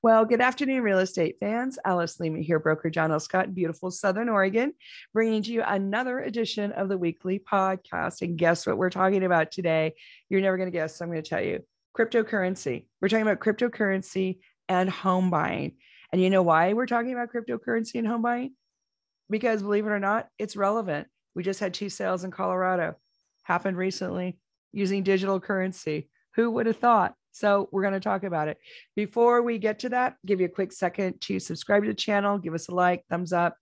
Well, good afternoon, real estate fans. Alice Lema here, broker John L. Scott in beautiful Southern Oregon, bringing to you another edition of the weekly podcast. And guess what we're talking about today? You're never going to guess. So I'm going to tell you cryptocurrency. We're talking about cryptocurrency and home buying. And you know why we're talking about cryptocurrency and home buying? Because believe it or not, it's relevant. We just had two sales in Colorado, happened recently using digital currency. Who would have thought? So we're going to talk about it. Before we get to that, give you a quick second to subscribe to the channel, give us a like, thumbs up,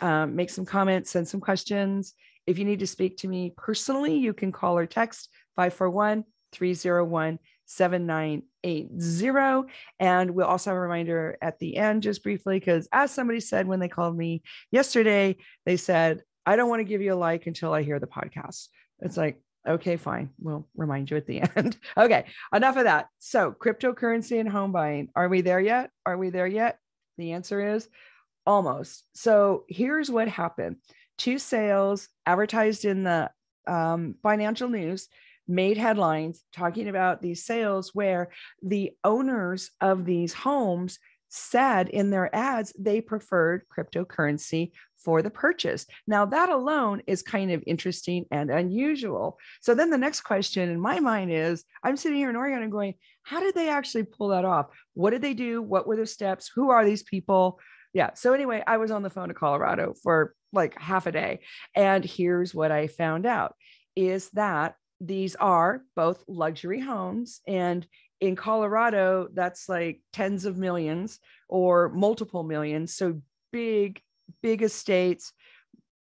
um, make some comments, send some questions. If you need to speak to me personally, you can call or text 541 301 7980. And we'll also have a reminder at the end, just briefly, because as somebody said when they called me yesterday, they said, I don't want to give you a like until I hear the podcast. It's like, Okay, fine. We'll remind you at the end. okay, enough of that. So, cryptocurrency and home buying. Are we there yet? Are we there yet? The answer is almost. So, here's what happened two sales advertised in the um, financial news made headlines talking about these sales where the owners of these homes said in their ads they preferred cryptocurrency for the purchase. Now, that alone is kind of interesting and unusual. So, then the next question in my mind is I'm sitting here in Oregon and going, how did they actually pull that off? What did they do? What were the steps? Who are these people? Yeah. So, anyway, I was on the phone to Colorado for like half a day. And here's what I found out is that these are both luxury homes and in Colorado, that's like tens of millions or multiple millions. So big, big estates,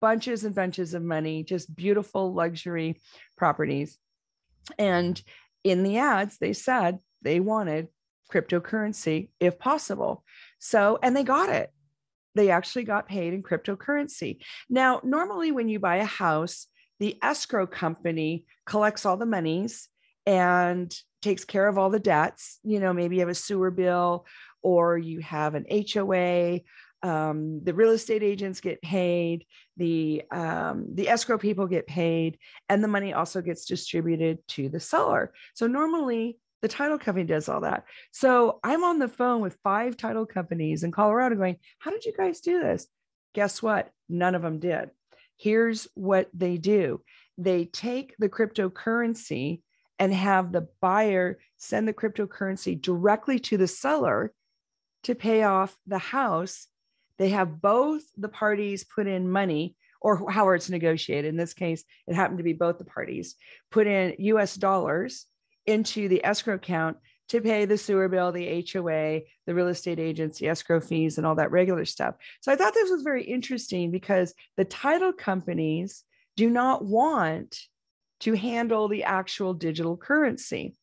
bunches and bunches of money, just beautiful luxury properties. And in the ads, they said they wanted cryptocurrency if possible. So, and they got it. They actually got paid in cryptocurrency. Now, normally when you buy a house, the escrow company collects all the monies and takes care of all the debts. You know, maybe you have a sewer bill or you have an HOA. Um, the real estate agents get paid, the um, the escrow people get paid, and the money also gets distributed to the seller. So normally the title company does all that. So I'm on the phone with five title companies in Colorado going, How did you guys do this? Guess what? None of them did. Here's what they do they take the cryptocurrency and have the buyer send the cryptocurrency directly to the seller to pay off the house. They have both the parties put in money or however it's negotiated. In this case, it happened to be both the parties put in US dollars into the escrow account to pay the sewer bill, the HOA, the real estate agents, the escrow fees, and all that regular stuff. So I thought this was very interesting because the title companies do not want to handle the actual digital currency.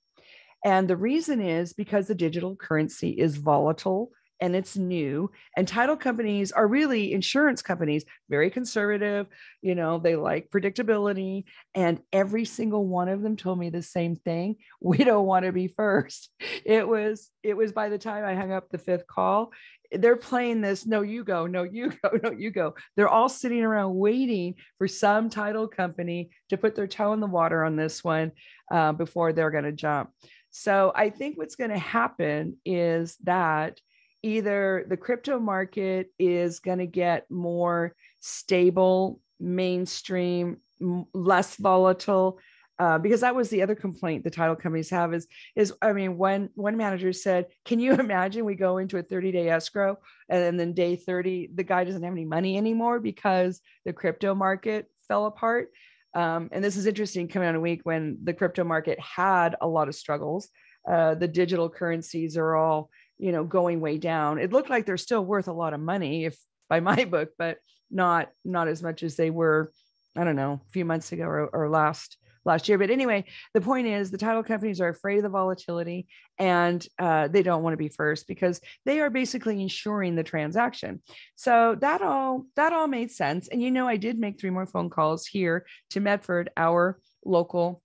And the reason is because the digital currency is volatile and it's new and title companies are really insurance companies very conservative you know they like predictability and every single one of them told me the same thing we don't want to be first it was it was by the time i hung up the fifth call they're playing this no you go no you go no you go. They're all sitting around waiting for some title company to put their toe in the water on this one uh, before they're going to jump. So i think what's going to happen is that either the crypto market is going to get more stable mainstream less volatile uh, because that was the other complaint the title companies have is is I mean when one manager said, "Can you imagine we go into a 30 day escrow and then day 30 the guy doesn't have any money anymore because the crypto market fell apart." Um, and this is interesting coming on a week when the crypto market had a lot of struggles. Uh, the digital currencies are all you know going way down. It looked like they're still worth a lot of money if by my book, but not not as much as they were. I don't know, a few months ago or, or last last year. But anyway, the point is the title companies are afraid of the volatility and uh, they don't want to be first because they are basically insuring the transaction. So that all that all made sense. And you know, I did make three more phone calls here to Medford, our local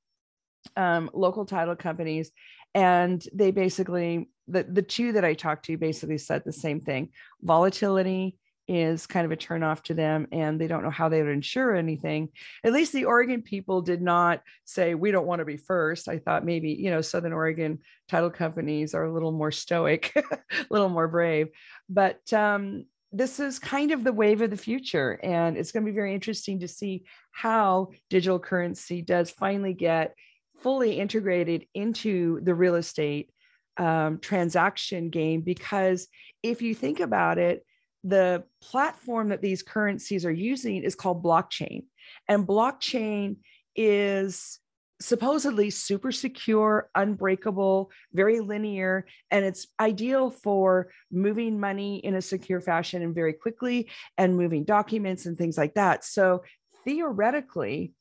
um, local title companies, and they basically the the two that I talked to basically said the same thing: volatility is kind of a turnoff to them and they don't know how they would insure anything. At least the Oregon people did not say, we don't want to be first. I thought maybe, you know, Southern Oregon title companies are a little more stoic, a little more brave. But um, this is kind of the wave of the future. And it's going to be very interesting to see how digital currency does finally get fully integrated into the real estate um, transaction game. Because if you think about it, the platform that these currencies are using is called blockchain. And blockchain is supposedly super secure, unbreakable, very linear, and it's ideal for moving money in a secure fashion and very quickly and moving documents and things like that. So theoretically,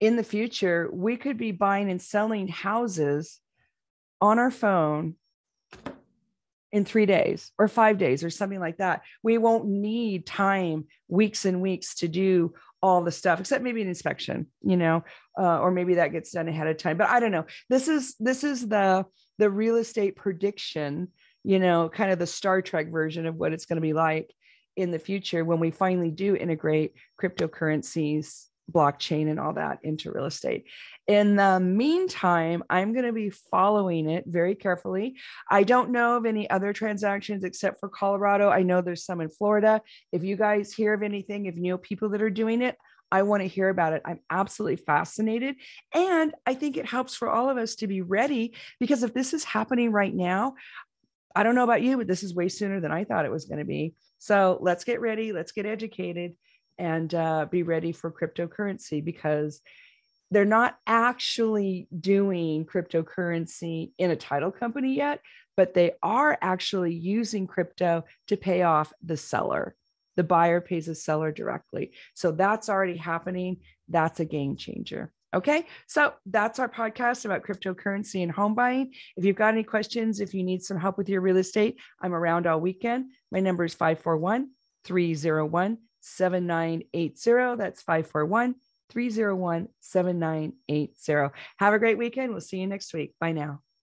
in the future, we could be buying and selling houses on our phone in three days or five days or something like that. We won't need time, weeks and weeks to do all the stuff except maybe an inspection you know uh, or maybe that gets done ahead of time but i don't know this is this is the the real estate prediction you know kind of the star trek version of what it's going to be like in the future when we finally do integrate cryptocurrencies blockchain and all that into real estate. In the meantime, I'm going to be following it very carefully. I don't know of any other transactions except for Colorado. I know there's some in Florida. If you guys hear of anything, if you know people that are doing it, I want to hear about it. I'm absolutely fascinated. And I think it helps for all of us to be ready because if this is happening right now, I don't know about you, but this is way sooner than I thought it was going to be. So let's get ready. Let's get educated and uh, be ready for cryptocurrency because they're not actually doing cryptocurrency in a title company yet, but they are actually using crypto to pay off the seller. The buyer pays the seller directly. So that's already happening. That's a game changer. Okay, so that's our podcast about cryptocurrency and home buying. If you've got any questions, if you need some help with your real estate, I'm around all weekend. My number is 541 301 7980. That's 541 301 7980. Have a great weekend. We'll see you next week. Bye now.